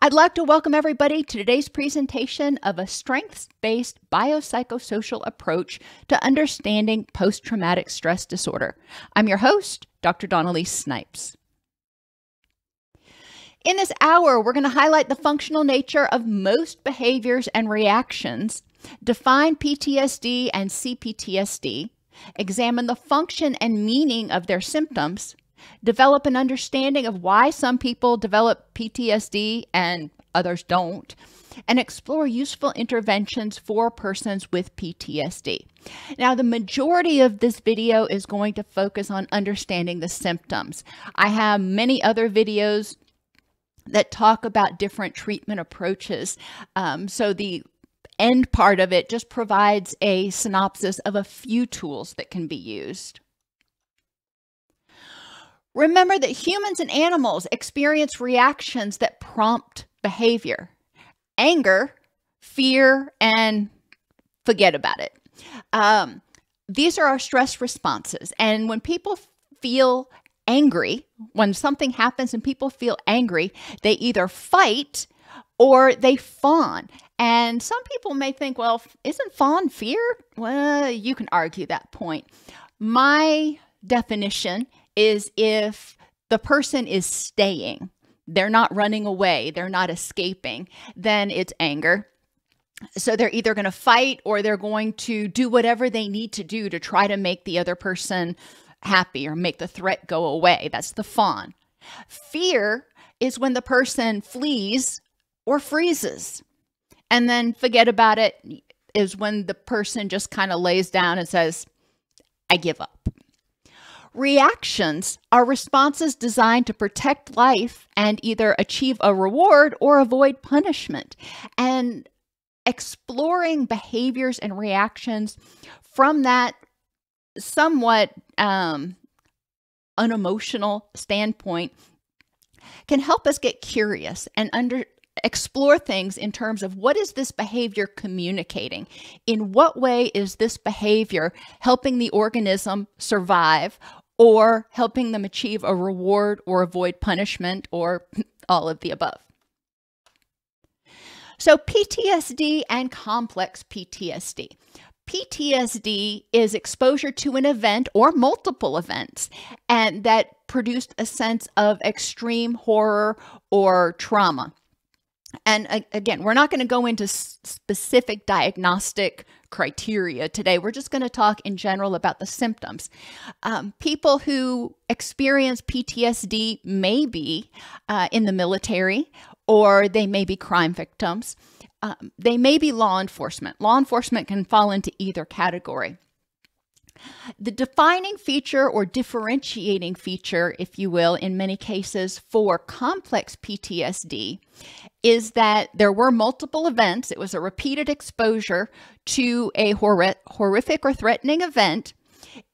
I'd like to welcome everybody to today's presentation of a strengths based biopsychosocial approach to understanding post traumatic stress disorder. I'm your host, Dr. Dawn-Elise Snipes. In this hour, we're going to highlight the functional nature of most behaviors and reactions, define PTSD and CPTSD, examine the function and meaning of their symptoms, develop an understanding of why some people develop PTSD and others don't, and explore useful interventions for persons with PTSD. Now, the majority of this video is going to focus on understanding the symptoms. I have many other videos that talk about different treatment approaches. Um, so the end part of it just provides a synopsis of a few tools that can be used. Remember that humans and animals experience reactions that prompt behavior anger, fear, and forget about it. Um, these are our stress responses. And when people feel angry, when something happens and people feel angry, they either fight or they fawn. And some people may think, well, isn't fawn fear? Well, you can argue that point. My definition is if the person is staying, they're not running away, they're not escaping, then it's anger. So they're either going to fight or they're going to do whatever they need to do to try to make the other person happy or make the threat go away. That's the fawn. Fear is when the person flees or freezes. And then forget about it is when the person just kind of lays down and says, I give up. Reactions are responses designed to protect life and either achieve a reward or avoid punishment. And exploring behaviors and reactions from that somewhat um, unemotional standpoint can help us get curious and under explore things in terms of what is this behavior communicating in what way is this behavior helping the organism survive or helping them achieve a reward or avoid punishment or all of the above so PTSD and complex PTSD PTSD is exposure to an event or multiple events and that produced a sense of extreme horror or trauma. And again, we're not going to go into specific diagnostic criteria today. We're just going to talk in general about the symptoms. Um, people who experience PTSD may be uh, in the military or they may be crime victims um, they may be law enforcement. Law enforcement can fall into either category. The defining feature or differentiating feature, if you will, in many cases for complex PTSD is that there were multiple events. It was a repeated exposure to a hor- horrific or threatening event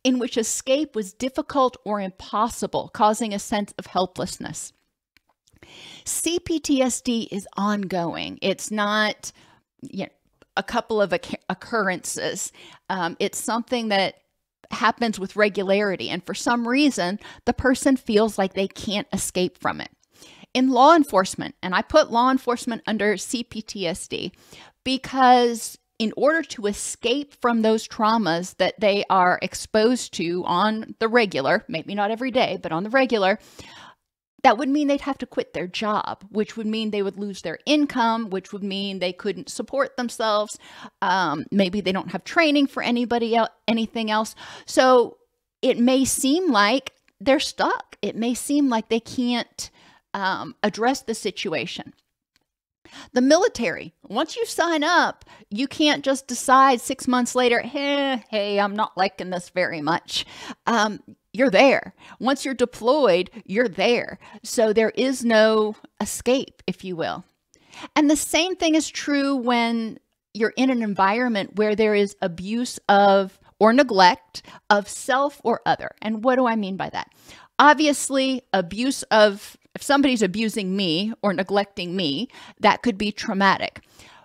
in which escape was difficult or impossible, causing a sense of helplessness. CPTSD is ongoing. It's not you know, a couple of occurrences. Um, it's something that happens with regularity. And for some reason, the person feels like they can't escape from it. In law enforcement, and I put law enforcement under CPTSD because in order to escape from those traumas that they are exposed to on the regular, maybe not every day, but on the regular, that would mean they'd have to quit their job, which would mean they would lose their income, which would mean they couldn't support themselves. Um, maybe they don't have training for anybody else, anything else. So it may seem like they're stuck. It may seem like they can't um, address the situation. The military, once you sign up, you can't just decide six months later, hey, hey, I'm not liking this very much. Um, you're there. Once you're deployed, you're there. So there is no escape, if you will. And the same thing is true when you're in an environment where there is abuse of or neglect of self or other. And what do I mean by that? Obviously, abuse of, if somebody's abusing me or neglecting me, that could be traumatic.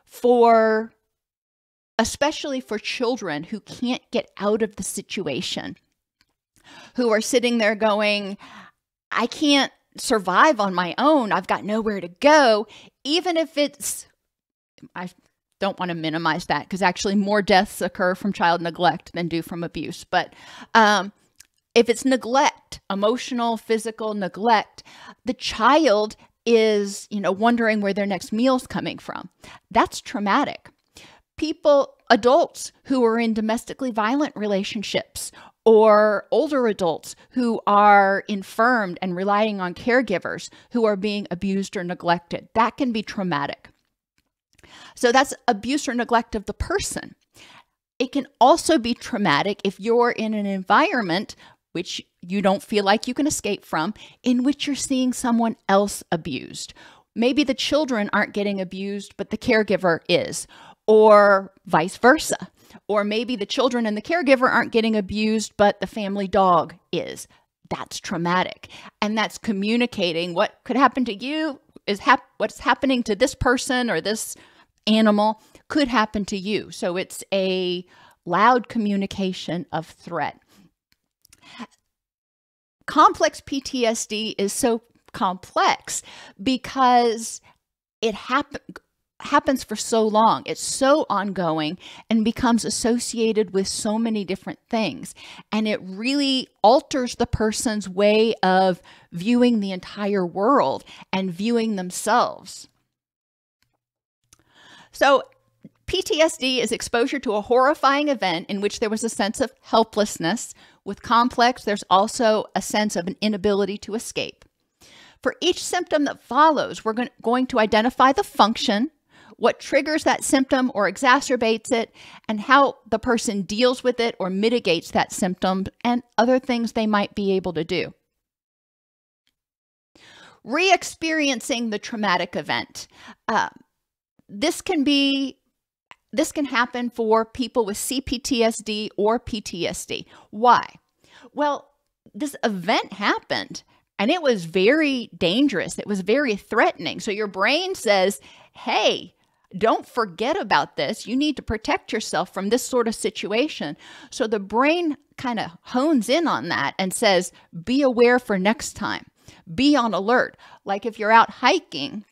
For, especially for children who can't get out of the situation, who are sitting there going, I can't survive on my own. I've got nowhere to go, even if it's, I don't want to minimize that because actually more deaths occur from child neglect than do from abuse. But um, if it's neglect, emotional, physical neglect, the child is, you know, wondering where their next meal's coming from. That's traumatic. People, adults who are in domestically violent relationships or older adults who are infirmed and relying on caregivers who are being abused or neglected. That can be traumatic. So that's abuse or neglect of the person. It can also be traumatic if you're in an environment which you don't feel like you can escape from, in which you're seeing someone else abused. Maybe the children aren't getting abused, but the caregiver is, or vice versa. Or maybe the children and the caregiver aren't getting abused, but the family dog is. That's traumatic. And that's communicating what could happen to you is hap- what's happening to this person or this animal could happen to you. So it's a loud communication of threat. Complex PTSD is so complex because it happen, happens for so long. It's so ongoing and becomes associated with so many different things. And it really alters the person's way of viewing the entire world and viewing themselves. So, PTSD is exposure to a horrifying event in which there was a sense of helplessness. With complex, there's also a sense of an inability to escape. For each symptom that follows, we're going to identify the function, what triggers that symptom or exacerbates it, and how the person deals with it or mitigates that symptom, and other things they might be able to do. Re experiencing the traumatic event. Uh, this can be this can happen for people with CPTSD or PTSD. Why? Well, this event happened and it was very dangerous. It was very threatening. So your brain says, hey, don't forget about this. You need to protect yourself from this sort of situation. So the brain kind of hones in on that and says, be aware for next time, be on alert. Like if you're out hiking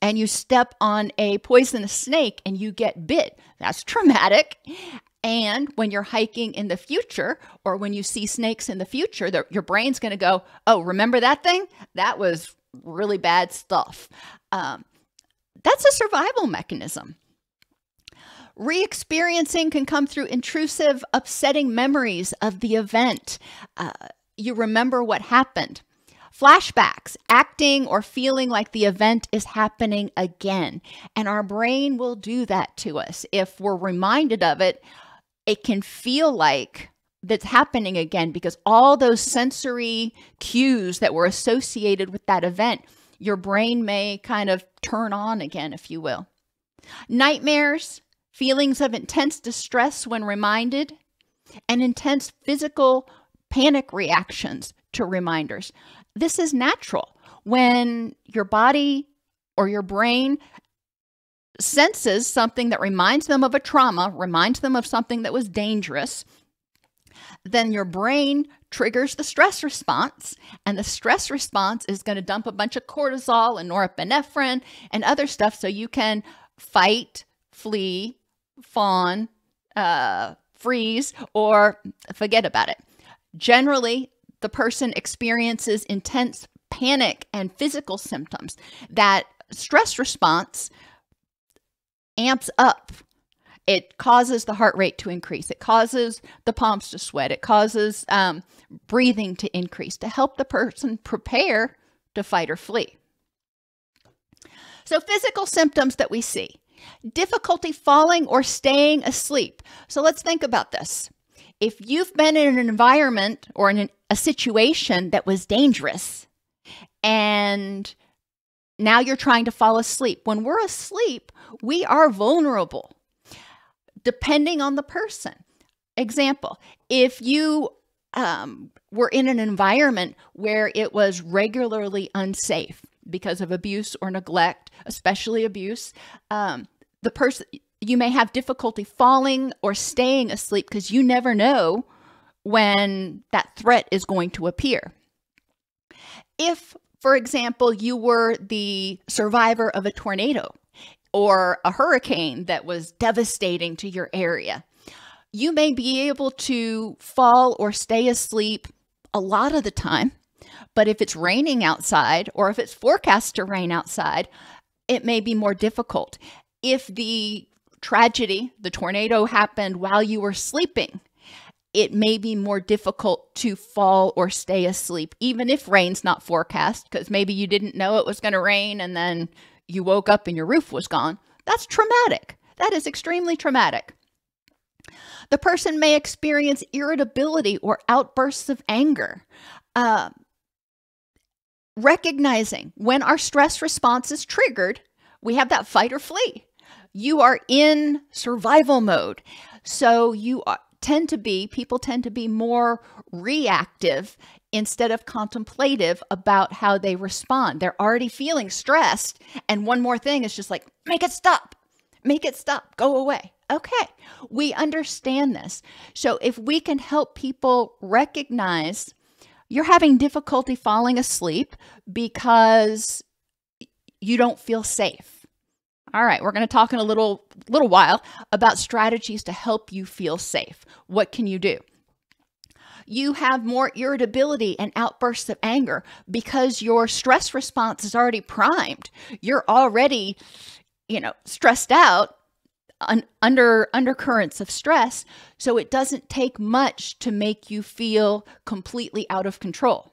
and you step on a poisonous snake and you get bit, that's traumatic. And when you're hiking in the future, or when you see snakes in the future, the, your brain's going to go, Oh, remember that thing? That was really bad stuff. Um, that's a survival mechanism. Re experiencing can come through intrusive, upsetting memories of the event. Uh, you remember what happened. Flashbacks, acting or feeling like the event is happening again. And our brain will do that to us. If we're reminded of it, it can feel like that's happening again because all those sensory cues that were associated with that event, your brain may kind of turn on again, if you will. Nightmares, feelings of intense distress when reminded, and intense physical panic reactions to reminders this is natural. When your body or your brain senses something that reminds them of a trauma, reminds them of something that was dangerous, then your brain triggers the stress response. And the stress response is going to dump a bunch of cortisol and norepinephrine and other stuff so you can fight, flee, fawn, uh, freeze, or forget about it. Generally, the person experiences intense panic and physical symptoms. That stress response amps up. It causes the heart rate to increase. It causes the palms to sweat. It causes um, breathing to increase to help the person prepare to fight or flee. So, physical symptoms that we see difficulty falling or staying asleep. So, let's think about this if you've been in an environment or in a situation that was dangerous and now you're trying to fall asleep, when we're asleep, we are vulnerable depending on the person. Example, if you um, were in an environment where it was regularly unsafe because of abuse or neglect, especially abuse, um, the person you may have difficulty falling or staying asleep because you never know when that threat is going to appear. If for example, you were the survivor of a tornado or a hurricane that was devastating to your area. You may be able to fall or stay asleep a lot of the time, but if it's raining outside or if it's forecast to rain outside, it may be more difficult. If the tragedy, the tornado happened while you were sleeping, it may be more difficult to fall or stay asleep, even if rain's not forecast, because maybe you didn't know it was going to rain and then you woke up and your roof was gone. That's traumatic. That is extremely traumatic. The person may experience irritability or outbursts of anger. Uh, recognizing when our stress response is triggered, we have that fight or flee. You are in survival mode. So you are, tend to be, people tend to be more reactive instead of contemplative about how they respond. They're already feeling stressed. And one more thing is just like, make it stop, make it stop, go away. Okay, we understand this. So if we can help people recognize you're having difficulty falling asleep because you don't feel safe. All right, we're going to talk in a little little while about strategies to help you feel safe. What can you do? You have more irritability and outbursts of anger because your stress response is already primed. You're already, you know, stressed out un- under undercurrents of stress, so it doesn't take much to make you feel completely out of control.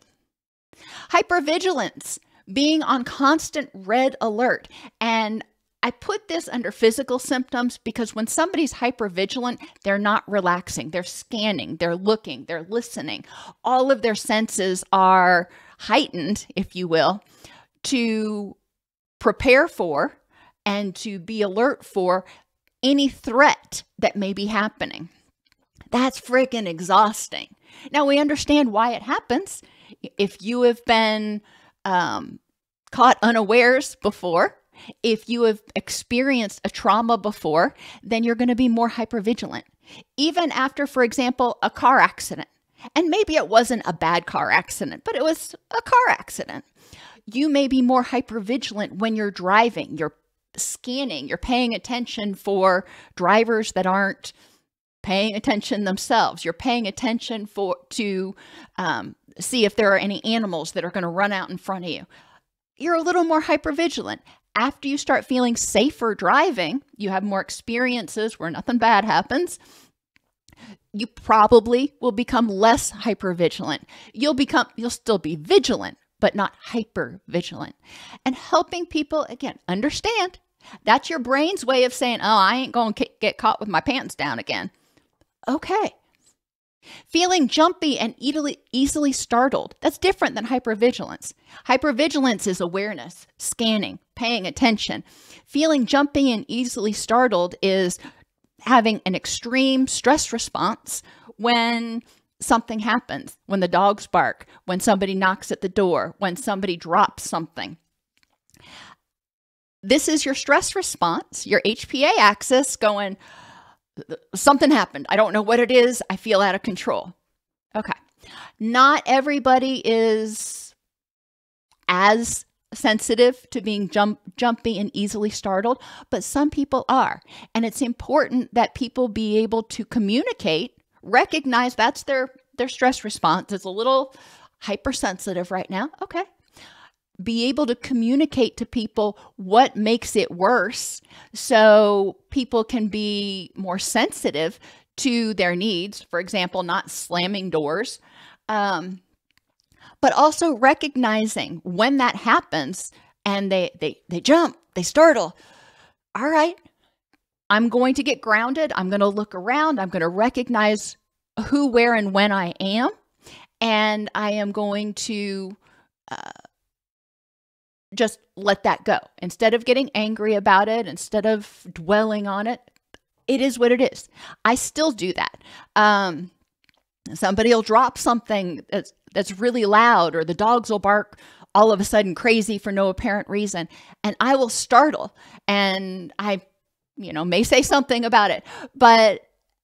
Hypervigilance, being on constant red alert. And I put this under physical symptoms because when somebody's hypervigilant, they're not relaxing. They're scanning, they're looking, they're listening. All of their senses are heightened, if you will, to prepare for and to be alert for any threat that may be happening. That's freaking exhausting. Now, we understand why it happens. If you have been um, caught unawares before, if you have experienced a trauma before, then you're going to be more hypervigilant. Even after, for example, a car accident. And maybe it wasn't a bad car accident, but it was a car accident. You may be more hypervigilant when you're driving. You're scanning, you're paying attention for drivers that aren't paying attention themselves. You're paying attention for to um, see if there are any animals that are going to run out in front of you. You're a little more hypervigilant. After you start feeling safer driving, you have more experiences where nothing bad happens. You probably will become less hypervigilant. You'll become you'll still be vigilant, but not hyper vigilant. And helping people, again, understand that's your brain's way of saying, oh, I ain't going to get caught with my pants down again. Okay. Feeling jumpy and easily, startled. That's different than hypervigilance. Hypervigilance is awareness, scanning, paying attention. Feeling jumpy and easily startled is having an extreme stress response when something happens, when the dogs bark, when somebody knocks at the door, when somebody drops something. This is your stress response, your HPA axis going, something happened. I don't know what it is. I feel out of control. Okay. Not everybody is as sensitive to being jump, jumpy and easily startled, but some people are. And it's important that people be able to communicate recognize that's their their stress response. It's a little hypersensitive right now. Okay. Be able to communicate to people what makes it worse so people can be more sensitive to their needs. For example, not slamming doors. Um, but also recognizing when that happens and they, they, they jump, they startle. All right, I'm going to get grounded. I'm going to look around. I'm going to recognize who, where, and when I am. And I am going to uh, just let that go. Instead of getting angry about it, instead of dwelling on it, it is what it is. I still do that. Um, somebody will drop something that's, that's really loud, or the dogs will bark all of a sudden crazy for no apparent reason. And I will startle and I you know, may say something about it, but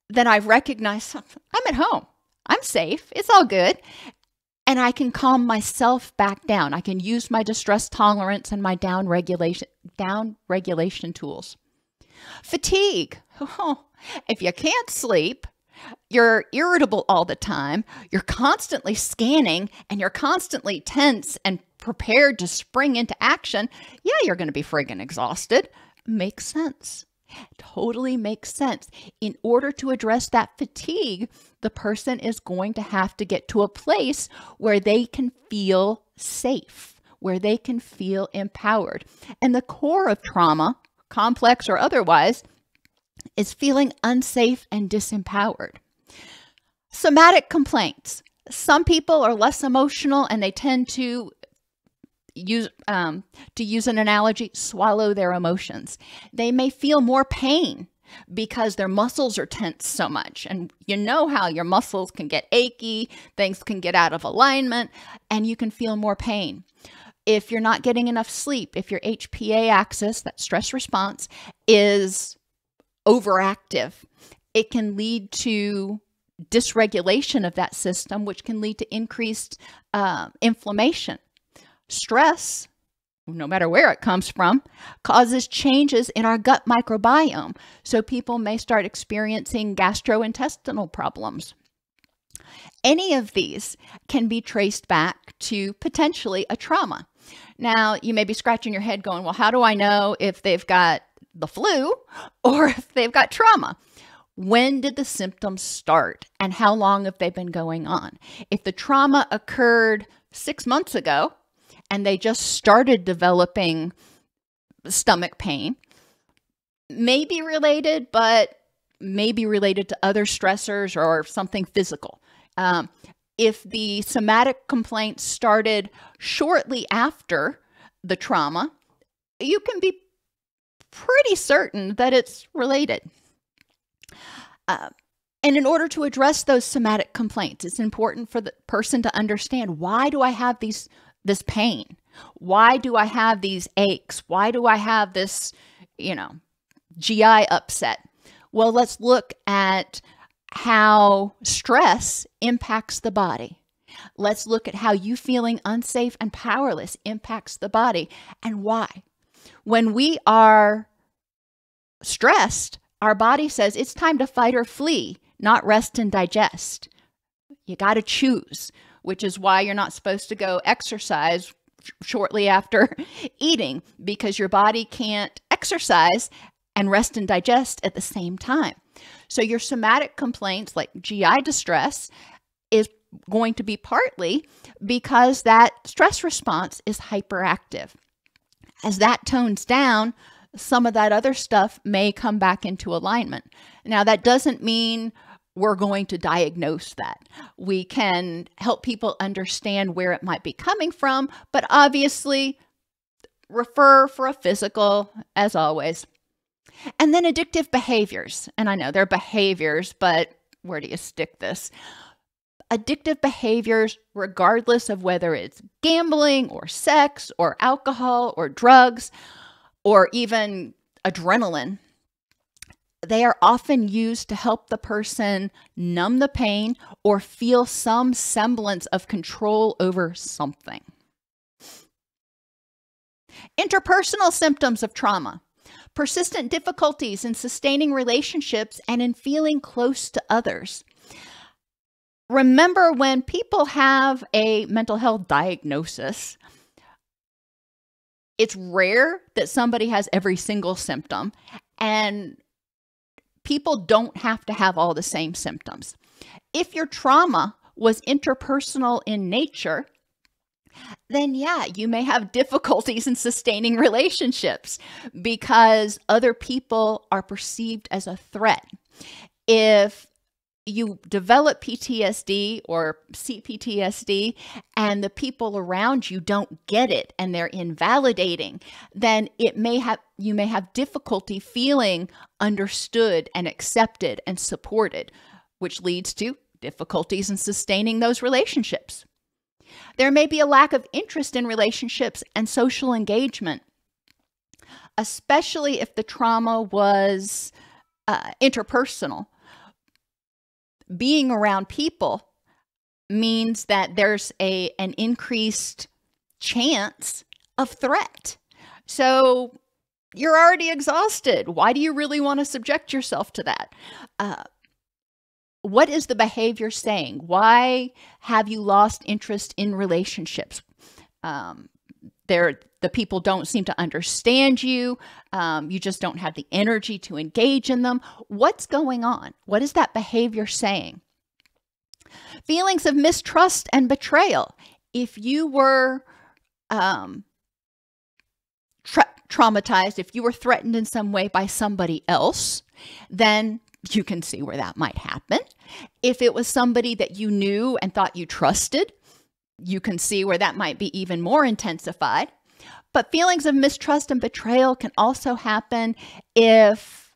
then I recognize I'm at home. I'm safe. It's all good. And I can calm myself back down. I can use my distress tolerance and my down regulation down regulation tools. Fatigue. Oh, if you can't sleep, you're irritable all the time, you're constantly scanning, and you're constantly tense and prepared to spring into action, yeah, you're going to be friggin' exhausted. Makes sense. Totally makes sense. In order to address that fatigue, the person is going to have to get to a place where they can feel safe, where they can feel empowered. And the core of trauma, complex or otherwise, is feeling unsafe and disempowered. Somatic complaints. Some people are less emotional and they tend to use um, to use an analogy, swallow their emotions. They may feel more pain because their muscles are tense so much. And you know how your muscles can get achy, things can get out of alignment, and you can feel more pain. If you're not getting enough sleep, if your HPA axis, that stress response, is overactive, it can lead to dysregulation of that system, which can lead to increased uh, inflammation. Stress, no matter where it comes from, causes changes in our gut microbiome. So people may start experiencing gastrointestinal problems. Any of these can be traced back to potentially a trauma. Now, you may be scratching your head going, well, how do I know if they've got the flu or if they've got trauma? When did the symptoms start and how long have they been going on? If the trauma occurred six months ago and they just started developing stomach pain, may be related, but may be related to other stressors or something physical. Um, if the somatic complaint started shortly after the trauma, you can be pretty certain that it's related. Uh, and in order to address those somatic complaints, it's important for the person to understand why do I have these this pain? Why do I have these aches? Why do I have this, you know, GI upset? Well, let's look at how stress impacts the body. Let's look at how you feeling unsafe and powerless impacts the body and why. When we are stressed, our body says it's time to fight or flee, not rest and digest. You got to choose, which is why you're not supposed to go exercise shortly after eating because your body can't exercise and rest and digest at the same time. So, your somatic complaints like GI distress is going to be partly because that stress response is hyperactive. As that tones down, some of that other stuff may come back into alignment. Now, that doesn't mean we're going to diagnose that. We can help people understand where it might be coming from, but obviously refer for a physical as always. And then addictive behaviors. And I know they're behaviors, but where do you stick this? Addictive behaviors, regardless of whether it's gambling or sex or alcohol or drugs, or even adrenaline, they are often used to help the person numb the pain or feel some semblance of control over something. Interpersonal symptoms of trauma persistent difficulties in sustaining relationships and in feeling close to others. Remember, when people have a mental health diagnosis, it's rare that somebody has every single symptom, and people don't have to have all the same symptoms. If your trauma was interpersonal in nature, then yeah, you may have difficulties in sustaining relationships because other people are perceived as a threat. If you develop PTSD or CPTSD and the people around you don't get it and they're invalidating, then it may have you may have difficulty feeling understood and accepted and supported, which leads to difficulties in sustaining those relationships. There may be a lack of interest in relationships and social engagement, especially if the trauma was uh, interpersonal being around people means that there's a an increased chance of threat. So you're already exhausted. Why do you really want to subject yourself to that? Uh, what is the behavior saying? Why have you lost interest in relationships? Um, there, the people don't seem to understand you. Um, you just don't have the energy to engage in them. What's going on? What is that behavior saying? Feelings of mistrust and betrayal. If you were um, tra- traumatized, if you were threatened in some way by somebody else, then you can see where that might happen. If it was somebody that you knew and thought you trusted, you can see where that might be even more intensified. But feelings of mistrust and betrayal can also happen if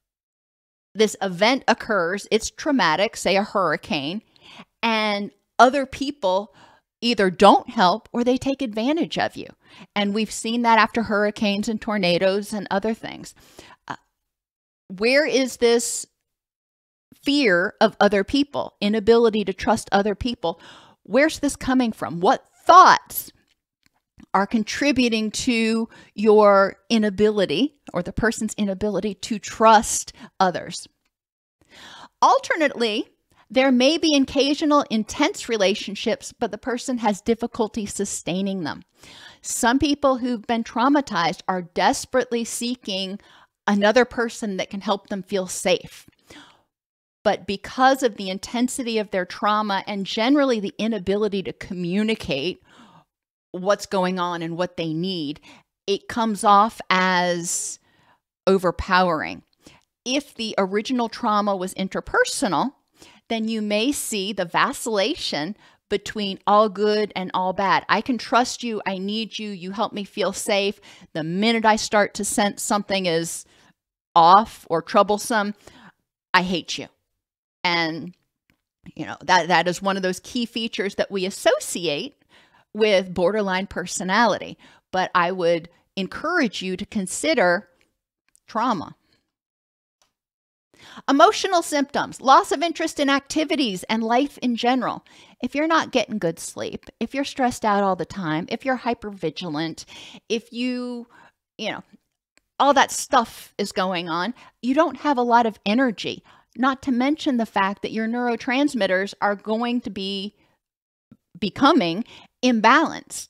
this event occurs, it's traumatic, say a hurricane, and other people either don't help or they take advantage of you. And we've seen that after hurricanes and tornadoes and other things. Uh, where is this fear of other people, inability to trust other people? Where's this coming from? What thoughts are contributing to your inability or the person's inability to trust others? Alternately, there may be occasional intense relationships, but the person has difficulty sustaining them. Some people who've been traumatized are desperately seeking another person that can help them feel safe. But because of the intensity of their trauma and generally the inability to communicate what's going on and what they need, it comes off as overpowering. If the original trauma was interpersonal, then you may see the vacillation between all good and all bad. I can trust you. I need you. You help me feel safe. The minute I start to sense something is off or troublesome, I hate you. And you know, that that is one of those key features that we associate with borderline personality. But I would encourage you to consider trauma. Emotional symptoms, loss of interest in activities and life in general. If you're not getting good sleep, if you're stressed out all the time, if you're hypervigilant, if you, you know, all that stuff is going on, you don't have a lot of energy. Not to mention the fact that your neurotransmitters are going to be becoming imbalanced.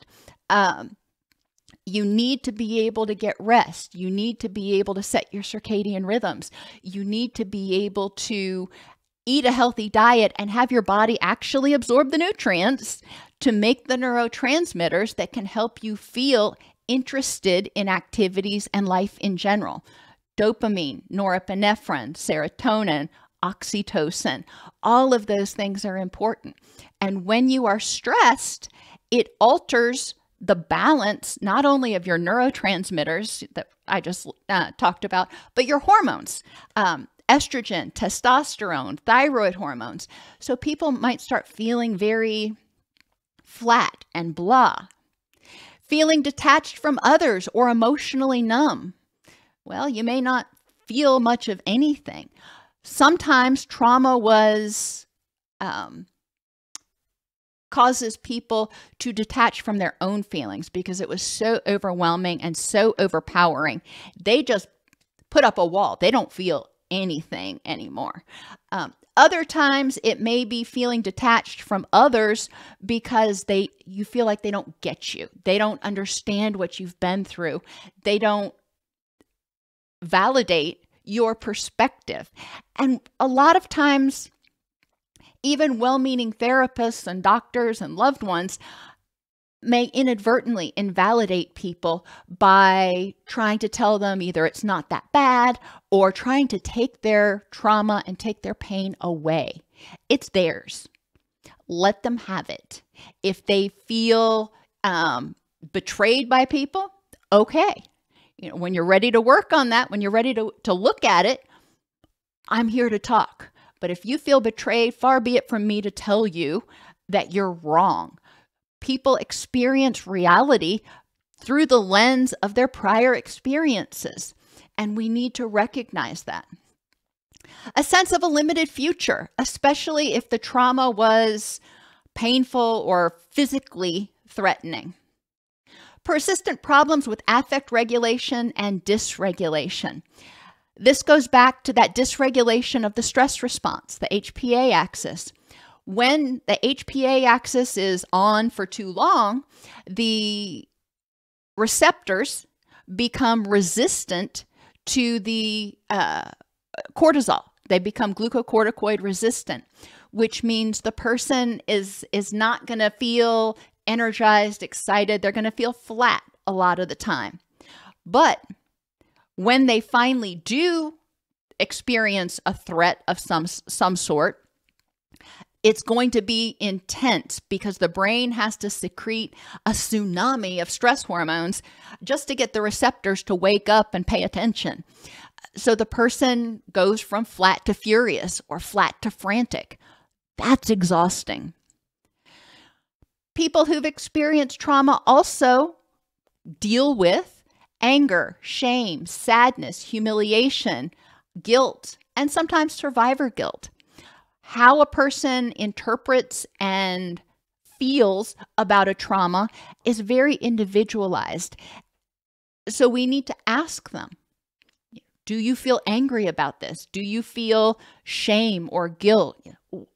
Um, you need to be able to get rest. You need to be able to set your circadian rhythms. You need to be able to eat a healthy diet and have your body actually absorb the nutrients to make the neurotransmitters that can help you feel interested in activities and life in general. Dopamine, norepinephrine, serotonin, oxytocin, all of those things are important. And when you are stressed, it alters the balance not only of your neurotransmitters that I just uh, talked about, but your hormones. Um, estrogen, testosterone, thyroid hormones. So people might start feeling very flat and blah, feeling detached from others or emotionally numb. Well, you may not feel much of anything. Sometimes trauma was um, causes people to detach from their own feelings because it was so overwhelming and so overpowering. They just put up a wall. They don't feel anything anymore. Um, other times it may be feeling detached from others because they you feel like they don't get you. They don't understand what you've been through. They don't validate your perspective. And a lot of times even well meaning therapists and doctors and loved ones may inadvertently invalidate people by trying to tell them either it's not that bad or trying to take their trauma and take their pain away. It's theirs. Let them have it. If they feel um, betrayed by people, okay. You know, when you're ready to work on that, when you're ready to, to look at it, I'm here to talk. But if you feel betrayed, far be it from me to tell you that you're wrong. People experience reality through the lens of their prior experiences, and we need to recognize that. A sense of a limited future, especially if the trauma was painful, or physically threatening. Persistent problems with affect regulation and dysregulation. This goes back to that dysregulation of the stress response, the HPA axis. When the HPA axis is on for too long, the receptors become resistant to the uh, cortisol. They become glucocorticoid resistant, which means the person is is not going to feel energized, excited. They're going to feel flat a lot of the time. But when they finally do experience a threat of some some sort, it's going to be intense because the brain has to secrete a tsunami of stress hormones just to get the receptors to wake up and pay attention. So the person goes from flat to furious or flat to frantic. That's exhausting. People who've experienced trauma also deal with anger, shame, sadness, humiliation, guilt, and sometimes survivor guilt. How a person interprets and feels about a trauma is very individualized. So we need to ask them Do you feel angry about this? Do you feel shame or guilt?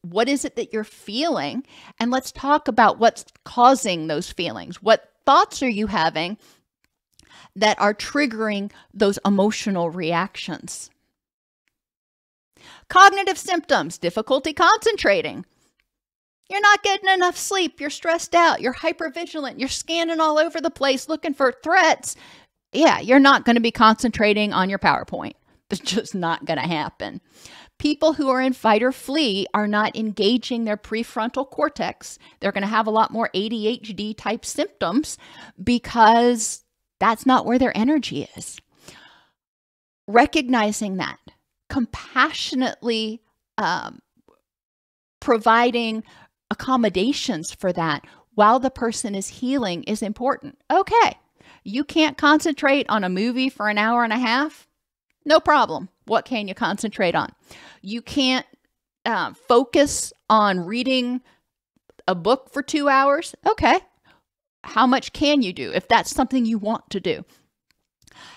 What is it that you're feeling? And let's talk about what's causing those feelings. What thoughts are you having that are triggering those emotional reactions? Cognitive symptoms, difficulty concentrating. You're not getting enough sleep. You're stressed out. You're hypervigilant. You're scanning all over the place looking for threats. Yeah, you're not going to be concentrating on your PowerPoint. It's just not going to happen. People who are in fight or flee are not engaging their prefrontal cortex. They're going to have a lot more ADHD type symptoms because that's not where their energy is. Recognizing that, compassionately um, providing accommodations for that while the person is healing is important. Okay, you can't concentrate on a movie for an hour and a half. No problem. What can you concentrate on? You can't uh, focus on reading a book for two hours. Okay. How much can you do if that's something you want to do?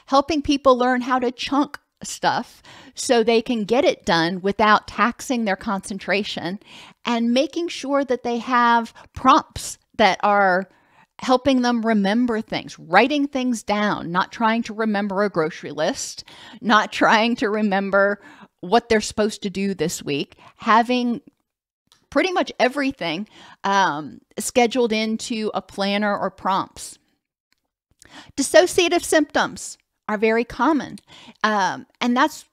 Helping people learn how to chunk stuff so they can get it done without taxing their concentration and making sure that they have prompts that are helping them remember things, writing things down, not trying to remember a grocery list, not trying to remember what they're supposed to do this week, having pretty much everything um, scheduled into a planner or prompts. Dissociative symptoms are very common. Um, and that's,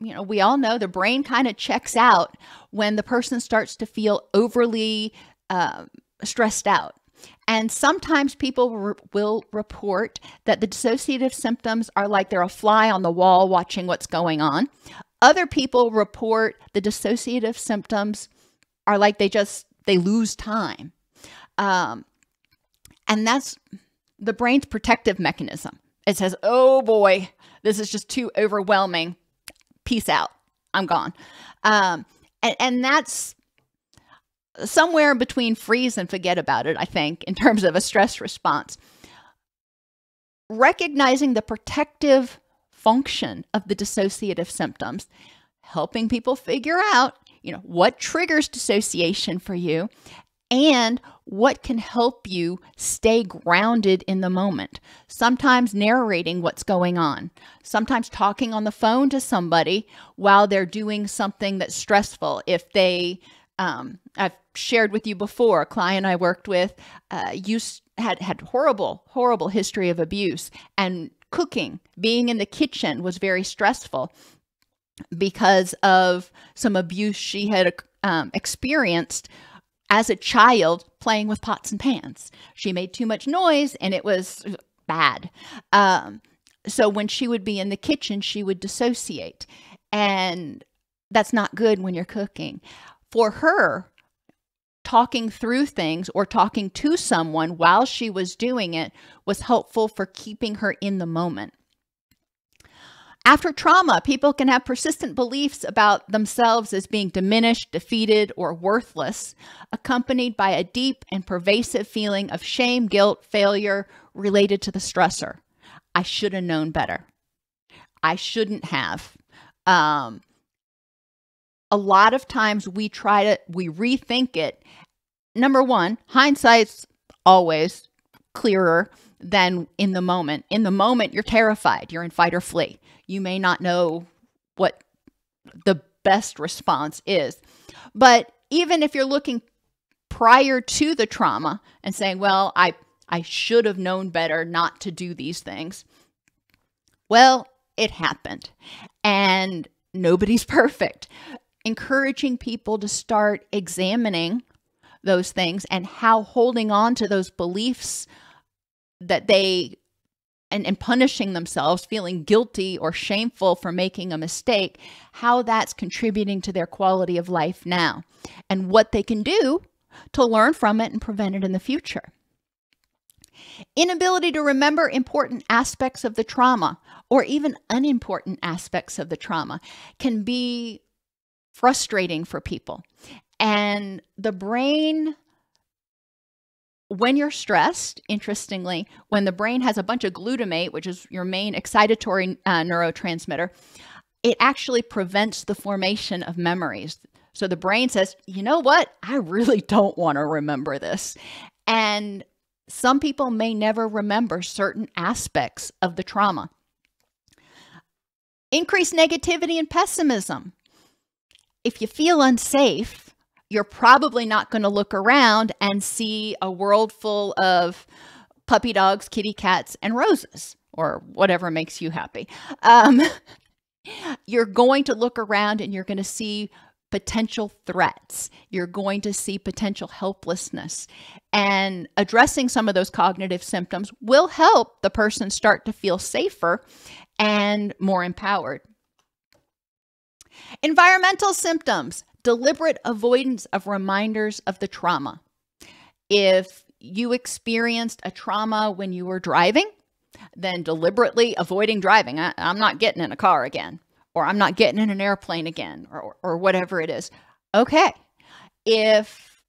you know, we all know the brain kind of checks out when the person starts to feel overly uh, stressed out. And sometimes people re- will report that the dissociative symptoms are like they're a fly on the wall watching what's going on. Other people report the dissociative symptoms are like they just they lose time. Um, and that's the brain's protective mechanism. It says, "Oh boy, this is just too overwhelming. Peace out. I'm gone." Um, and, and that's somewhere between freeze and forget about it, I think, in terms of a stress response. Recognizing the protective function of the dissociative symptoms, helping people figure out, you know, what triggers dissociation for you and what can help you stay grounded in the moment. Sometimes narrating what's going on, sometimes talking on the phone to somebody while they're doing something that's stressful. If they um, I've shared with you before, a client I worked with uh, used had had horrible, horrible history of abuse, and cooking, being in the kitchen, was very stressful because of some abuse she had um, experienced as a child playing with pots and pans. She made too much noise, and it was bad. Um, so when she would be in the kitchen, she would dissociate, and that's not good when you're cooking for her, talking through things or talking to someone while she was doing it was helpful for keeping her in the moment. After trauma, people can have persistent beliefs about themselves as being diminished, defeated, or worthless, accompanied by a deep and pervasive feeling of shame, guilt, failure related to the stressor. I should have known better. I shouldn't have. Um, a lot of times we try to, we rethink it. Number one, hindsight's always clearer than in the moment. In the moment, you're terrified, you're in fight or flee. You may not know what the best response is. But even if you're looking prior to the trauma and saying, well, I, I should have known better not to do these things, well, it happened. And nobody's perfect. Encouraging people to start examining those things and how holding on to those beliefs that they and, and punishing themselves, feeling guilty or shameful for making a mistake, how that's contributing to their quality of life now and what they can do to learn from it and prevent it in the future. Inability to remember important aspects of the trauma or even unimportant aspects of the trauma can be frustrating for people. And the brain when you're stressed, interestingly, when the brain has a bunch of glutamate, which is your main excitatory uh, neurotransmitter, it actually prevents the formation of memories. So the brain says, you know what? I really don't want to remember this. And some people may never remember certain aspects of the trauma. Increased negativity and pessimism. If you feel unsafe, you're probably not going to look around and see a world full of puppy dogs, kitty cats, and roses, or whatever makes you happy. Um, you're going to look around and you're going to see potential threats. You're going to see potential helplessness. And addressing some of those cognitive symptoms will help the person start to feel safer and more empowered. Environmental symptoms deliberate avoidance of reminders of the trauma. If you experienced a trauma when you were driving, then deliberately avoiding driving. I, am not getting in a car again, or I'm not getting in an airplane again, or, or whatever it is. Okay. If,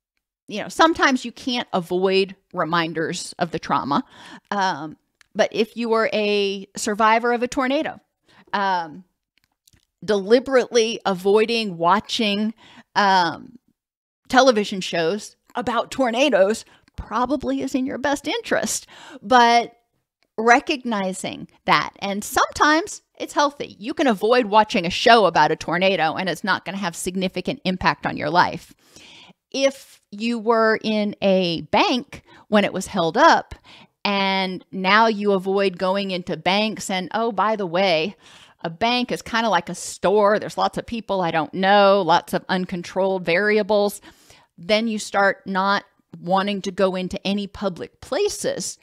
you know, sometimes you can't avoid reminders of the trauma. Um, but if you were a survivor of a tornado, um, deliberately avoiding watching um, television shows about tornadoes probably is in your best interest. But recognizing that, and sometimes it's healthy. You can avoid watching a show about a tornado and it's not going to have significant impact on your life. If you were in a bank when it was held up and now you avoid going into banks and oh by the way a bank is kind of like a store. There's lots of people I don't know, lots of uncontrolled variables. Then you start not wanting to go into any public places.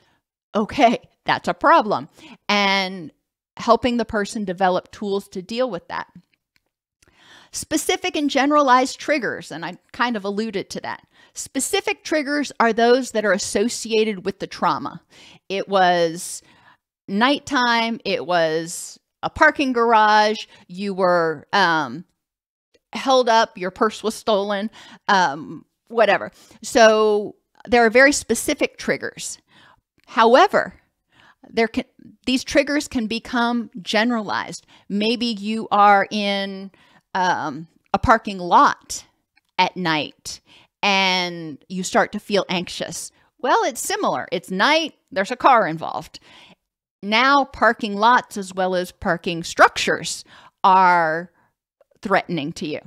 Okay, that's a problem. And helping the person develop tools to deal with that. Specific and generalized triggers, and I kind of alluded to that. Specific triggers are those that are associated with the trauma. It was nighttime, it was a parking garage, you were um, held up, your purse was stolen, um, whatever. So there are very specific triggers. However, there can these triggers can become generalized. Maybe you are in um, a parking lot at night and you start to feel anxious. Well, it's similar. It's night, there's a car involved now parking lots as well as parking structures are threatening to you.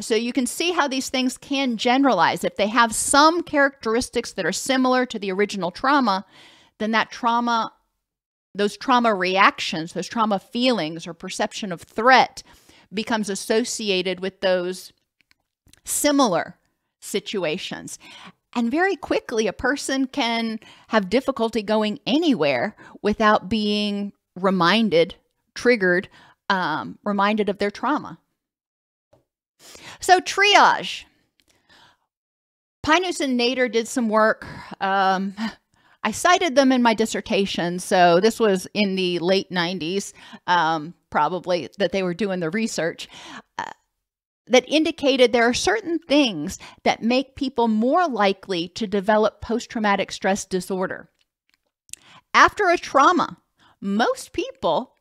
So you can see how these things can generalize. If they have some characteristics that are similar to the original trauma, then that trauma, those trauma reactions, those trauma feelings or perception of threat becomes associated with those similar situations. And very quickly, a person can have difficulty going anywhere without being reminded, triggered, um, reminded of their trauma. So, triage. Pynoos and Nader did some work. Um, I cited them in my dissertation. So this was in the late 90s, um, probably, that they were doing the research. That indicated there are certain things that make people more likely to develop post traumatic stress disorder. After a trauma, most people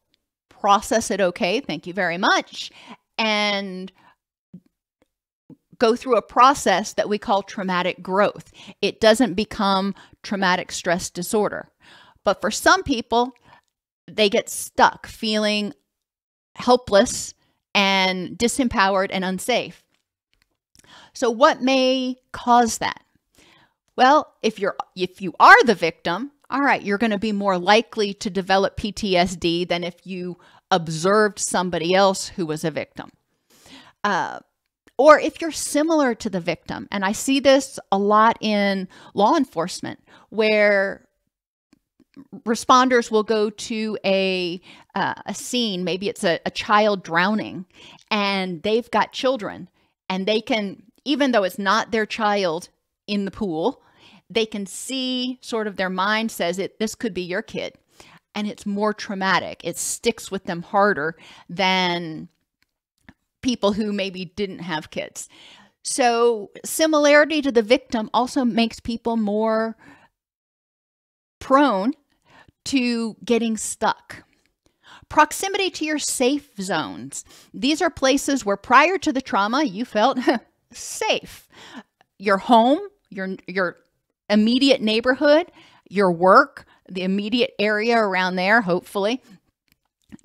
process it okay, thank you very much, and go through a process that we call traumatic growth. It doesn't become traumatic stress disorder. But for some people, they get stuck feeling helpless and disempowered and unsafe. So what may cause that? Well, if you're if you are the victim, all right, you're going to be more likely to develop PTSD than if you observed somebody else who was a victim. Uh, or if you're similar to the victim. And I see this a lot in law enforcement where responders will go to a uh, a scene maybe it's a, a child drowning and they've got children and they can even though it's not their child in the pool they can see sort of their mind says it this could be your kid and it's more traumatic it sticks with them harder than people who maybe didn't have kids. So, similarity to the victim also makes people more prone to getting stuck. Proximity to your safe zones. These are places where prior to the trauma you felt safe. Your home, your your immediate neighborhood, your work, the immediate area around there, hopefully,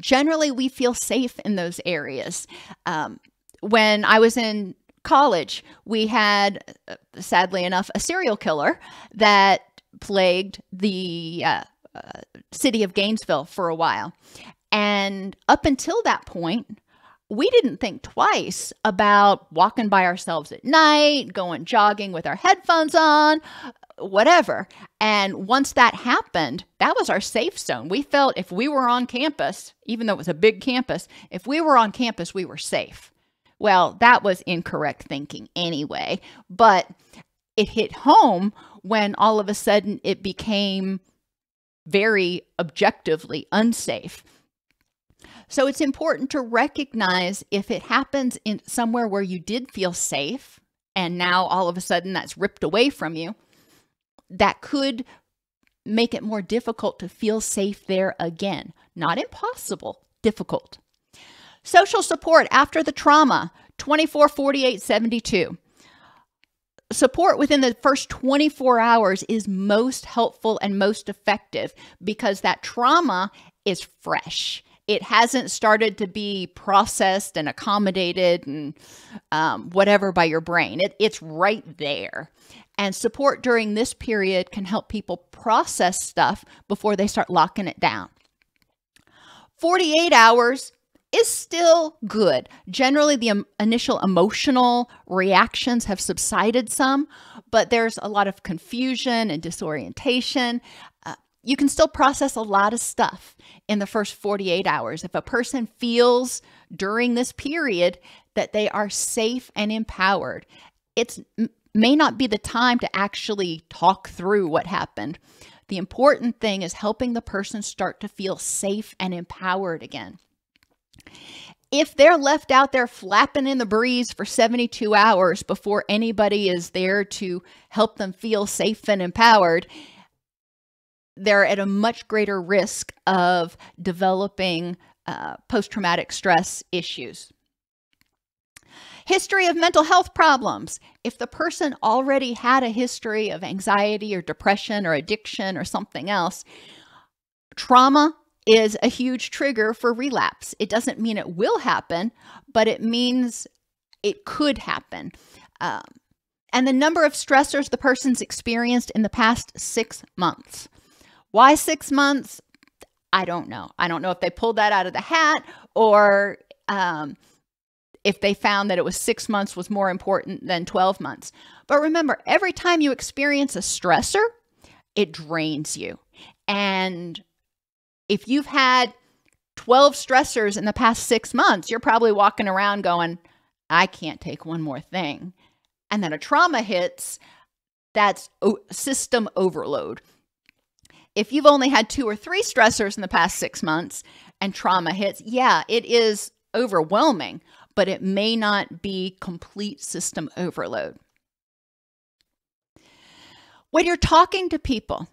generally we feel safe in those areas. Um, when I was in college, we had, uh, sadly enough, a serial killer that plagued the uh, city of Gainesville for a while. And up until that point, we didn't think twice about walking by ourselves at night, going jogging with our headphones on, whatever. And once that happened, that was our safe zone. We felt if we were on campus, even though it was a big campus, if we were on campus, we were safe. Well, that was incorrect thinking anyway, but it hit home when all of a sudden it became very objectively unsafe. So it's important to recognize if it happens in somewhere where you did feel safe and now all of a sudden that's ripped away from you, that could make it more difficult to feel safe there again. Not impossible, difficult. Social support after the trauma 24 48 72. Support within the first 24 hours is most helpful and most effective because that trauma is fresh. It hasn't started to be processed and accommodated and um, whatever by your brain. It, it's right there. And support during this period can help people process stuff before they start locking it down. 48 hours is still good. Generally, the initial emotional reactions have subsided some, but there's a lot of confusion and disorientation. Uh, you can still process a lot of stuff in the first 48 hours. If a person feels during this period that they are safe and empowered, it's may not be the time to actually talk through what happened. The important thing is helping the person start to feel safe and empowered again. If they're left out there flapping in the breeze for 72 hours before anybody is there to help them feel safe and empowered, they're at a much greater risk of developing uh, post traumatic stress issues. History of mental health problems. If the person already had a history of anxiety or depression or addiction or something else, trauma is a huge trigger for relapse. It doesn't mean it will happen, but it means it could happen. Um, and the number of stressors the person's experienced in the past six months. Why six months? I don't know. I don't know if they pulled that out of the hat or um, if they found that it was six months was more important than 12 months. But remember, every time you experience a stressor, it drains you. And if you've had 12 stressors in the past six months, you're probably walking around going, I can't take one more thing. And then a trauma hits, that's system overload. if you've only had two or three stressors in the past six months and trauma hits, yeah, it is overwhelming, but it may not be complete system overload. When you're talking to people,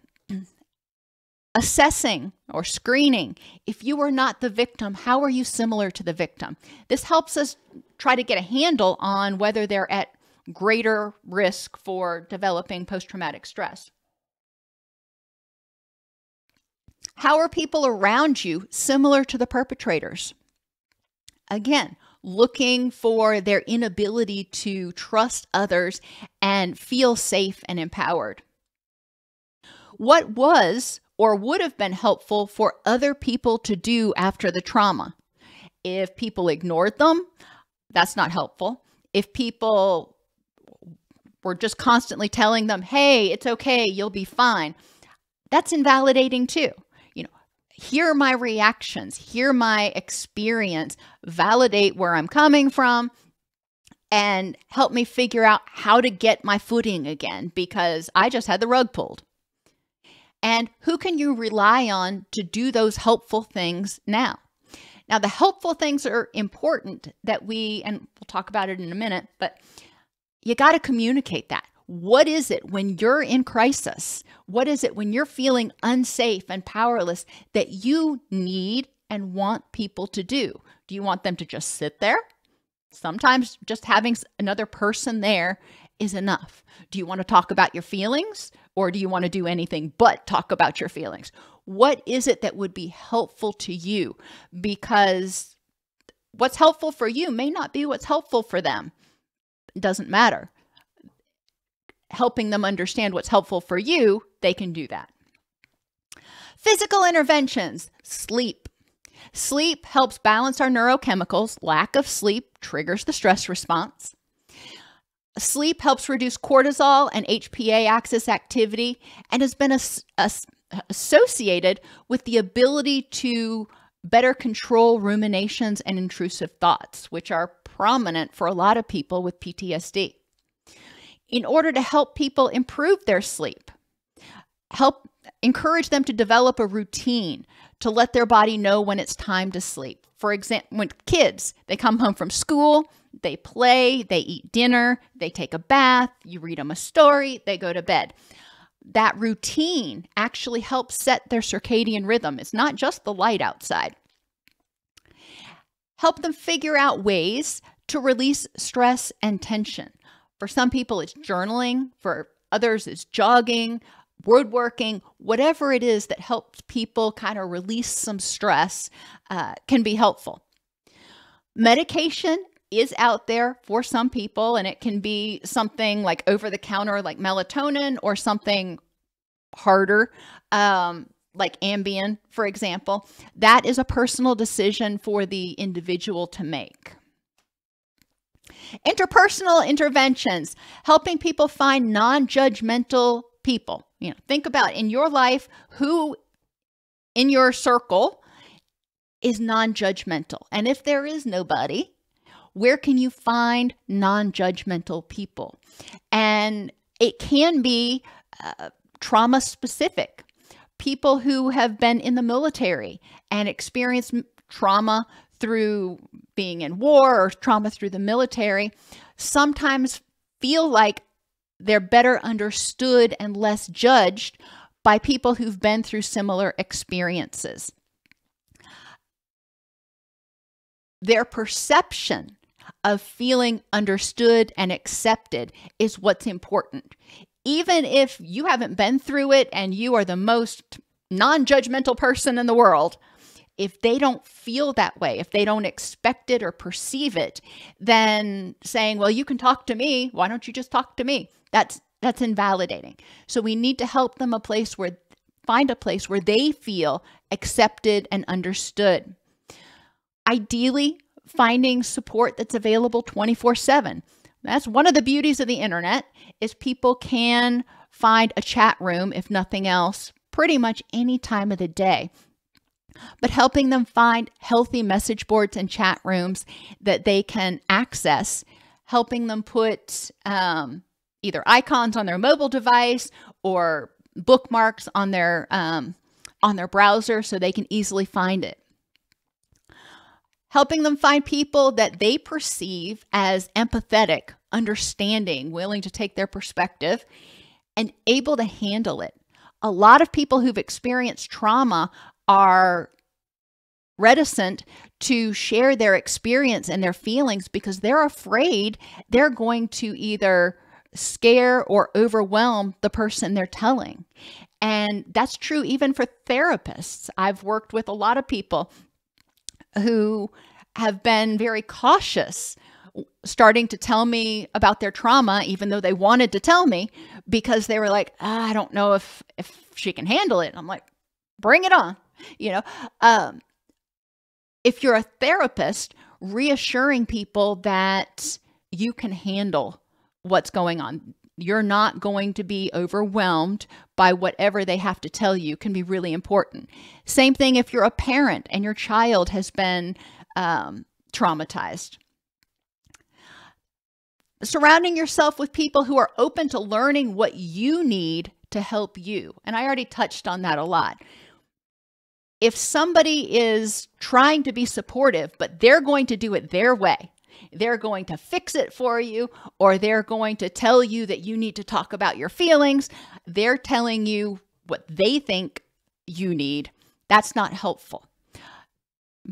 assessing or screening, if you are not the victim, how are you similar to the victim? This helps us try to get a handle on whether they're at greater risk for developing post traumatic stress. How are people around you similar to the perpetrators? Again, looking for their inability to trust others and feel safe and empowered. What was or would have been helpful for other people to do after the trauma? If people ignored them, that's not helpful. If people were just constantly telling them, hey, it's okay, you'll be fine, that's invalidating too. You know, hear my reactions, hear my experience, validate where I'm coming from, and help me figure out how to get my footing again because I just had the rug pulled. And who can you rely on to do those helpful things now? Now, the helpful things are important that we, and we'll talk about it in a minute, but you got to communicate that. What is it when you're in crisis? What is it when you're feeling unsafe and powerless that you need and want people to do? Do you want them to just sit there? Sometimes just having another person there is enough. Do you want to talk about your feelings or do you want to do anything but talk about your feelings? What is it that would be helpful to you? Because what's helpful for you may not be what's helpful for them. It doesn't matter. Helping them understand what's helpful for you, they can do that. Physical interventions, sleep. Sleep helps balance our neurochemicals. Lack of sleep triggers the stress response. Sleep helps reduce cortisol and HPA axis activity and has been as, as, associated with the ability to better control ruminations and intrusive thoughts, which are prominent for a lot of people with PTSD. In order to help people improve their sleep, help encourage them to develop a routine to let their body know when it's time to sleep. For example, when kids, they come home from school, they play, they eat dinner, they take a bath, you read them a story, they go to bed. That routine actually helps set their circadian rhythm. It's not just the light outside. Help them figure out ways to release stress and tension. For some people, it's journaling, for others, it's jogging, woodworking, whatever it is that helps people kind of release some stress uh, can be helpful. Medication is out there for some people, and it can be something like over the counter, like melatonin, or something harder, um, like Ambien, for example. That is a personal decision for the individual to make. Interpersonal interventions, helping people find non judgmental people. You know, think about in your life who in your circle is non judgmental. And if there is nobody, where can you find non judgmental people? And it can be uh, trauma specific. People who have been in the military and experienced trauma through being in war or trauma through the military sometimes feel like they're better understood and less judged by people who've been through similar experiences. Their perception of feeling understood and accepted is what's important. Even if you haven't been through it and you are the most non judgmental person in the world, if they don't feel that way, if they don't expect it or perceive it, then saying, "Well, you can talk to me. Why don't you just talk to me?" That's that's invalidating. So we need to help them a place where find a place where they feel accepted and understood. Ideally, finding support that's available 24/7. That's one of the beauties of the internet is people can find a chat room if nothing else pretty much any time of the day but helping them find healthy message boards and chat rooms that they can access, helping them put um, either icons on their mobile device or bookmarks on their um, on their browser so they can easily find it. Helping them find people that they perceive as empathetic, understanding, willing to take their perspective, and able to handle it. A lot of people who've experienced trauma are reticent to share their experience and their feelings because they're afraid they're going to either scare or overwhelm the person they're telling. And that's true even for therapists. I've worked with a lot of people who have been very cautious starting to tell me about their trauma even though they wanted to tell me because they were like ah, i don't know if if she can handle it. I'm like bring it on you know? Um, if you're a therapist reassuring people that you can handle what's going on you're not going to be overwhelmed by whatever they have to tell you can be really important. Same thing if you're a parent and your child has been um, traumatized. Surrounding yourself with people who are open to learning what you need to help you. And I already touched on that a lot. If somebody is trying to be supportive, but they're going to do it their way, they're going to fix it for you, or they're going to tell you that you need to talk about your feelings. They're telling you what they think you need. That's not helpful.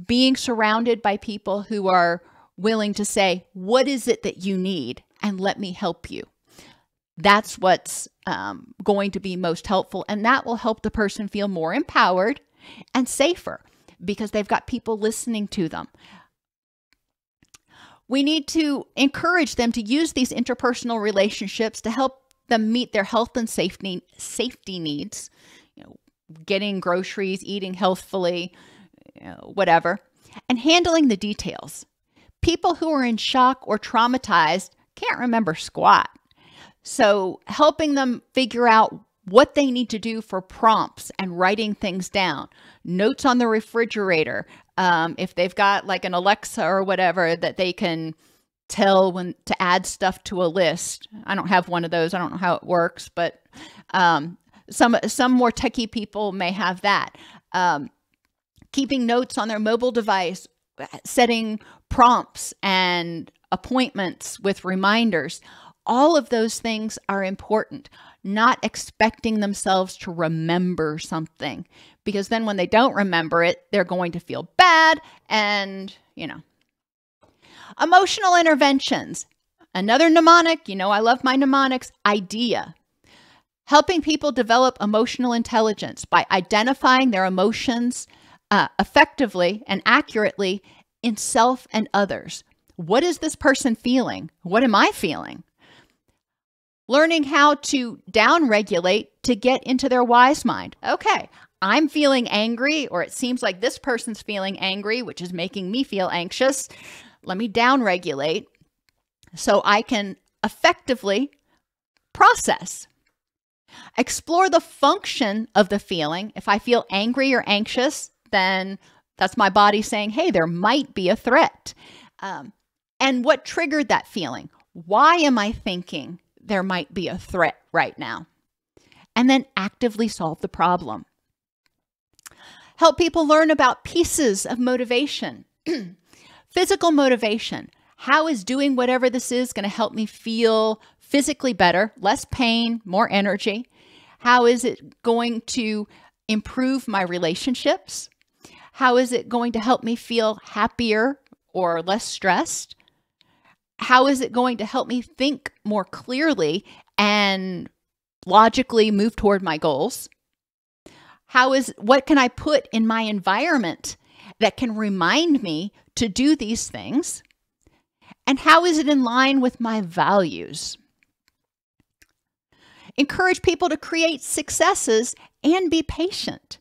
Being surrounded by people who are willing to say, What is it that you need? and let me help you. That's what's um, going to be most helpful. And that will help the person feel more empowered and safer because they've got people listening to them. We need to encourage them to use these interpersonal relationships to help them meet their health and safety safety needs. You know, getting groceries, eating healthfully, you know, whatever, and handling the details. People who are in shock or traumatized can't remember squat. So, helping them figure out what they need to do for prompts and writing things down, notes on the refrigerator, um, if they've got like an Alexa or whatever that they can tell when to add stuff to a list. I don't have one of those. I don't know how it works, but um, some some more techie people may have that. Um, keeping notes on their mobile device, setting prompts and appointments with reminders. All of those things are important. Not expecting themselves to remember something because then when they don't remember it, they're going to feel bad and, you know. Emotional interventions. Another mnemonic, you know, I love my mnemonics, idea. Helping people develop emotional intelligence by identifying their emotions uh, effectively and accurately in self and others. What is this person feeling? What am I feeling? Learning how to downregulate to get into their wise mind. Okay, I'm feeling angry, or it seems like this person's feeling angry, which is making me feel anxious. Let me downregulate so I can effectively process. Explore the function of the feeling. If I feel angry or anxious, then that's my body saying, hey, there might be a threat. Um, and what triggered that feeling? Why am I thinking there might be a threat right now? And then actively solve the problem help people learn about pieces of motivation. Physical motivation. How is doing whatever this is going to help me feel physically better, less pain, more energy? How is it going to improve my relationships? How is it going to help me feel happier or less stressed? How is it going to help me think more clearly and logically move toward my goals? How is what can I put in my environment that can remind me to do these things? And how is it in line with my values? Encourage people to create successes and be patient.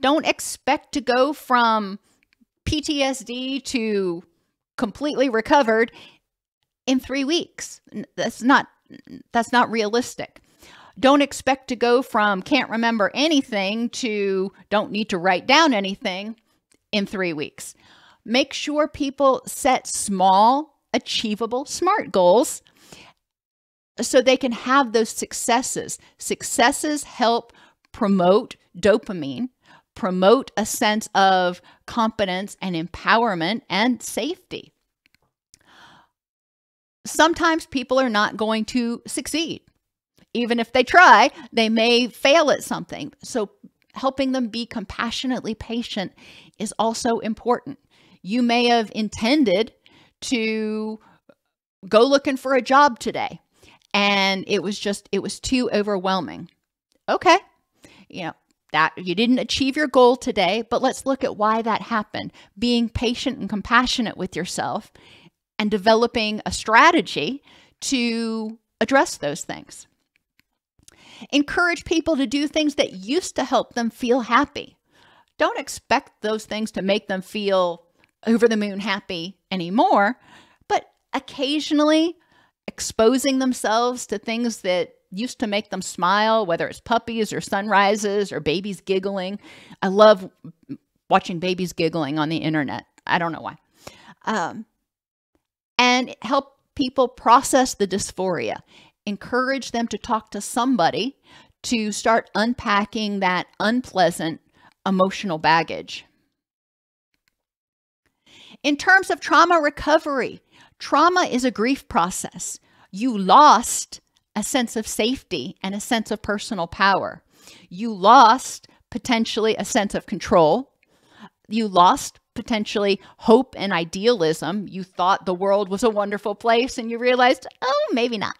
Don't expect to go from PTSD to completely recovered in 3 weeks. That's not that's not realistic don't expect to go from can't remember anything to don't need to write down anything in three weeks. Make sure people set small, achievable, SMART goals so they can have those successes. Successes help promote dopamine, promote a sense of competence and empowerment and safety. Sometimes people are not going to succeed. Even if they try, they may fail at something. So, helping them be compassionately patient is also important. You may have intended to go looking for a job today and it was just it was too overwhelming. Okay. You know, that you didn't achieve your goal today, but let's look at why that happened. Being patient and compassionate with yourself and developing a strategy to address those things. Encourage people to do things that used to help them feel happy. Don't expect those things to make them feel over the moon happy anymore, but occasionally exposing themselves to things that used to make them smile, whether it's puppies or sunrises or babies giggling. I love watching babies giggling on the internet. I don't know why. Um, and help people process the dysphoria. Encourage them to talk to somebody to start unpacking that unpleasant emotional baggage. In terms of trauma recovery, trauma is a grief process. You lost a sense of safety and a sense of personal power. You lost potentially a sense of control. You lost potentially hope and idealism. You thought the world was a wonderful place and you realized, oh, maybe not.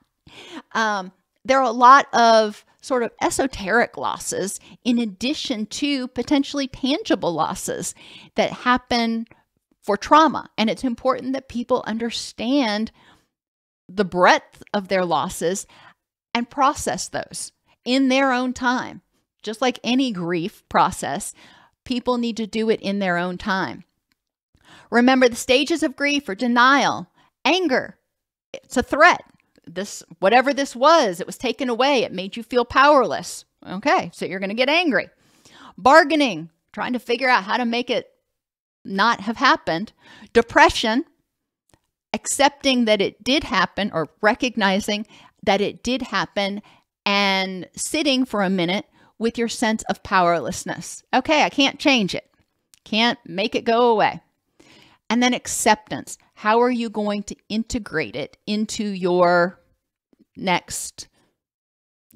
Um, there are a lot of sort of esoteric losses in addition to potentially tangible losses that happen for trauma. And it's important that people understand the breadth of their losses and process those in their own time. Just like any grief process, people need to do it in their own time. Remember the stages of grief or denial, anger. It's a threat. This whatever this was, it was taken away. It made you feel powerless. Okay, so you're going to get angry. Bargaining, trying to figure out how to make it not have happened. Depression, accepting that it did happen or recognizing that it did happen and sitting for a minute with your sense of powerlessness. Okay, I can't change it, can't make it go away. And then acceptance. How are you going to integrate it into your next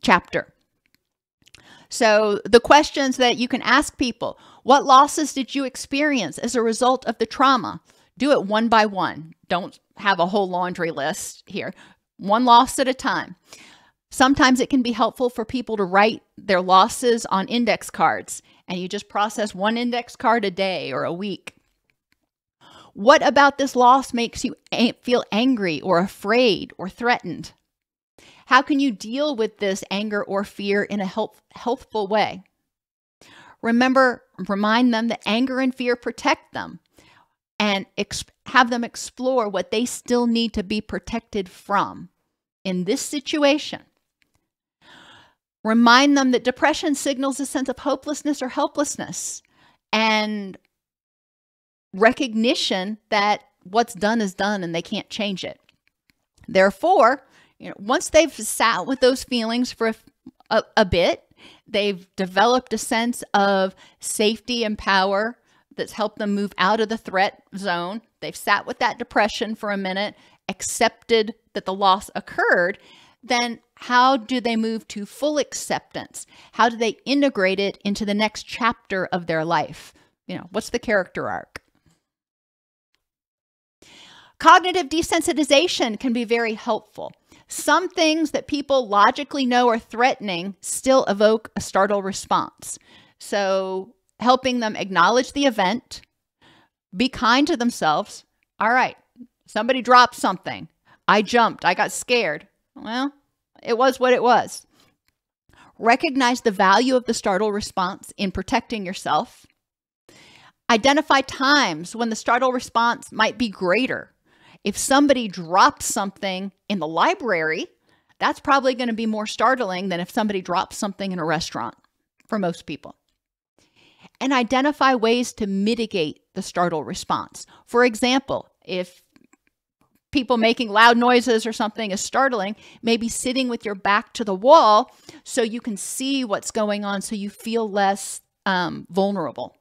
chapter? So, the questions that you can ask people what losses did you experience as a result of the trauma? Do it one by one. Don't have a whole laundry list here one loss at a time. Sometimes it can be helpful for people to write their losses on index cards, and you just process one index card a day or a week. What about this loss makes you feel angry or afraid or threatened? How can you deal with this anger or fear in a help, healthful way? Remember, remind them that anger and fear protect them and have them explore what they still need to be protected from in this situation. Remind them that depression signals a sense of hopelessness or helplessness and recognition that what's done is done and they can't change it. Therefore, you know, once they've sat with those feelings for a, a, bit, they've developed a sense of safety and power that's helped them move out of the threat zone. They've sat with that depression for a minute, accepted that the loss occurred. Then, how do they move to full acceptance? How do they integrate it into the next chapter of their life? You know, what's the character arc? Cognitive desensitization can be very helpful. Some things that people logically know are threatening still evoke a startle response. So, helping them acknowledge the event, be kind to themselves. All right, somebody dropped something. I jumped. I got scared. Well, it was what it was. Recognize the value of the startle response in protecting yourself. Identify times when the startle response might be greater. If somebody drops something in the library, that's probably going to be more startling than if somebody drops something in a restaurant for most people and identify ways to mitigate the startle response. For example, if people making loud noises or something is startling, maybe sitting with your back to the wall so you can see what's going on so you feel less um, vulnerable.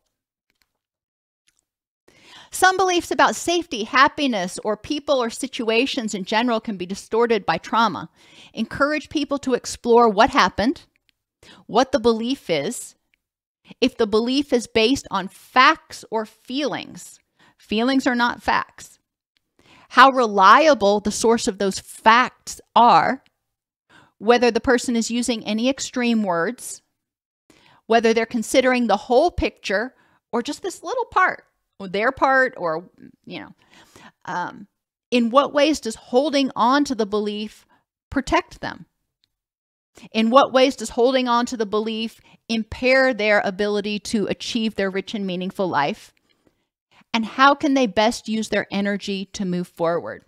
Some beliefs about safety, happiness, or people or situations in general can be distorted by trauma. Encourage people to explore what happened, what the belief is, if the belief is based on facts or feelings. Feelings are not facts. How reliable the source of those facts are, whether the person is using any extreme words, whether they're considering the whole picture or just this little part their part or you know. Um, in what ways does holding on to the belief protect them? In what ways does holding on to the belief impair their ability to achieve their rich and meaningful life? And how can they best use their energy to move forward?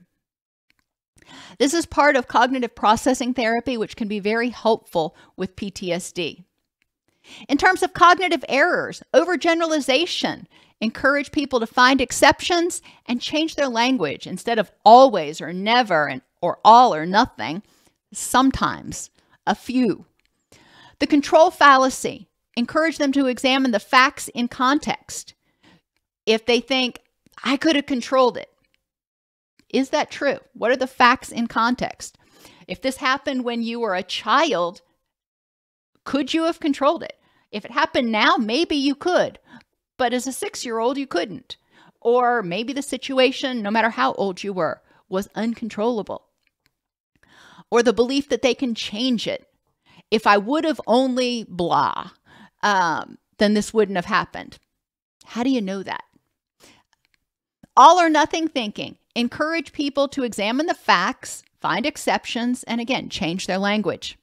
This is part of cognitive processing therapy which can be very helpful with ptsd in terms of cognitive errors overgeneralization encourage people to find exceptions and change their language instead of always or never and or all or nothing sometimes a few. The control fallacy encourage them to examine the facts in context. If they think i could have controlled it. Is that true? What are the facts in context? If this happened when you were a child could you have controlled it if it happened now maybe you could but as a six year old, you couldn't. Or maybe the situation, no matter how old you were, was uncontrollable. Or the belief that they can change it. If I would have only blah, um, then this wouldn't have happened. How do you know that? All or nothing thinking. Encourage people to examine the facts, find exceptions, and again, change their language.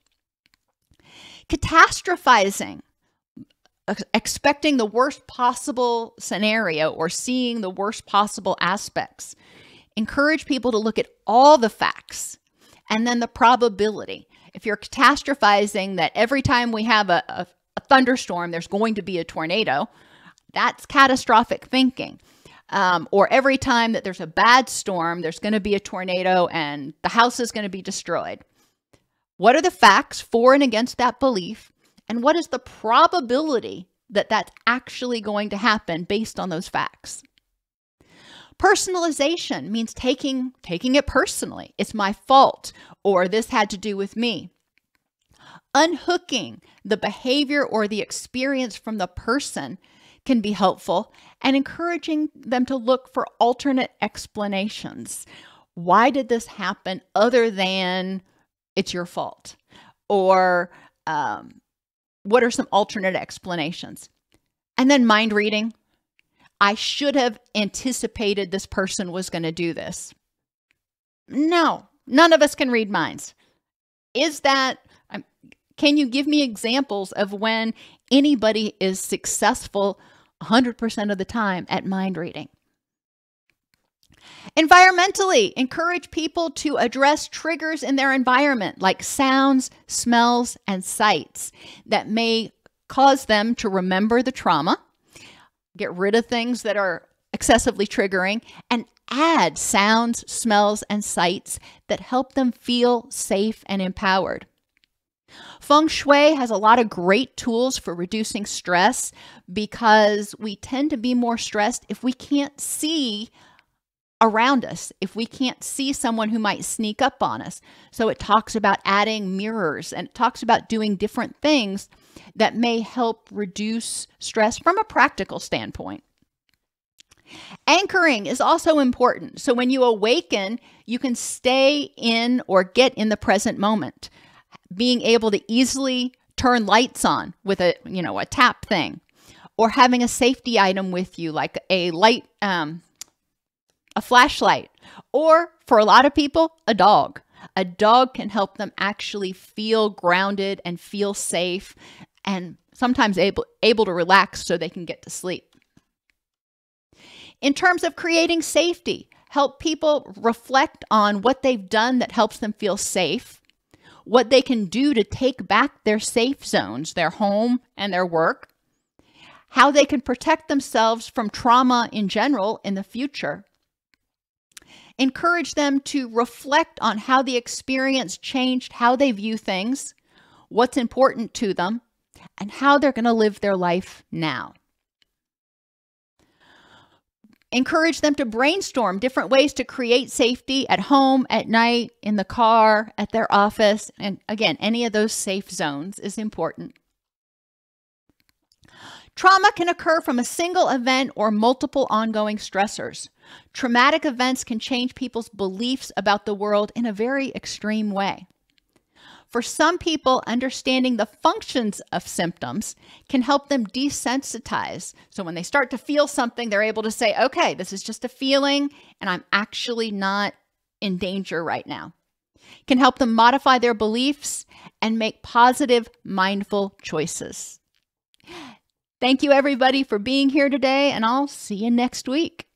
Catastrophizing expecting the worst possible scenario or seeing the worst possible aspects. Encourage people to look at all the facts and then the probability. If you're catastrophizing that every time we have a, a, a thunderstorm, there's going to be a tornado, that's catastrophic thinking. Um, or every time that there's a bad storm, there's going to be a tornado and the house is going to be destroyed. What are the facts for and against that belief? and what is the probability that that's actually going to happen based on those facts. Personalization means taking taking it personally. It's my fault or this had to do with me. Unhooking the behavior or the experience from the person can be helpful and encouraging them to look for alternate explanations. Why did this happen other than it's your fault? Or um, what are some alternate explanations? And then mind reading. I should have anticipated this person was going to do this. No, none of us can read minds. Is that, um, can you give me examples of when anybody is successful 100% of the time at mind reading? Environmentally, encourage people to address triggers in their environment like sounds, smells, and sights that may cause them to remember the trauma, get rid of things that are excessively triggering, and add sounds, smells, and sights that help them feel safe and empowered. Feng Shui has a lot of great tools for reducing stress because we tend to be more stressed if we can't see around us if we can't see someone who might sneak up on us. So it talks about adding mirrors and it talks about doing different things that may help reduce stress from a practical standpoint. Anchoring is also important. So when you awaken, you can stay in or get in the present moment. Being able to easily turn lights on with a, you know, a tap thing or having a safety item with you like a light um, a flashlight, or for a lot of people, a dog. A dog can help them actually feel grounded and feel safe and sometimes able, able to relax so they can get to sleep. In terms of creating safety, help people reflect on what they've done that helps them feel safe, what they can do to take back their safe zones, their home and their work, how they can protect themselves from trauma in general in the future, Encourage them to reflect on how the experience changed how they view things, what's important to them, and how they're going to live their life now. Encourage them to brainstorm different ways to create safety at home, at night, in the car, at their office. And again, any of those safe zones is important. Trauma can occur from a single event or multiple ongoing stressors. Traumatic events can change people's beliefs about the world in a very extreme way. For some people, understanding the functions of symptoms can help them desensitize. So when they start to feel something, they're able to say, okay, this is just a feeling, and I'm actually not in danger right now. Can help them modify their beliefs and make positive, mindful choices. Thank you, everybody, for being here today, and I'll see you next week.